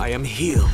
I am healed.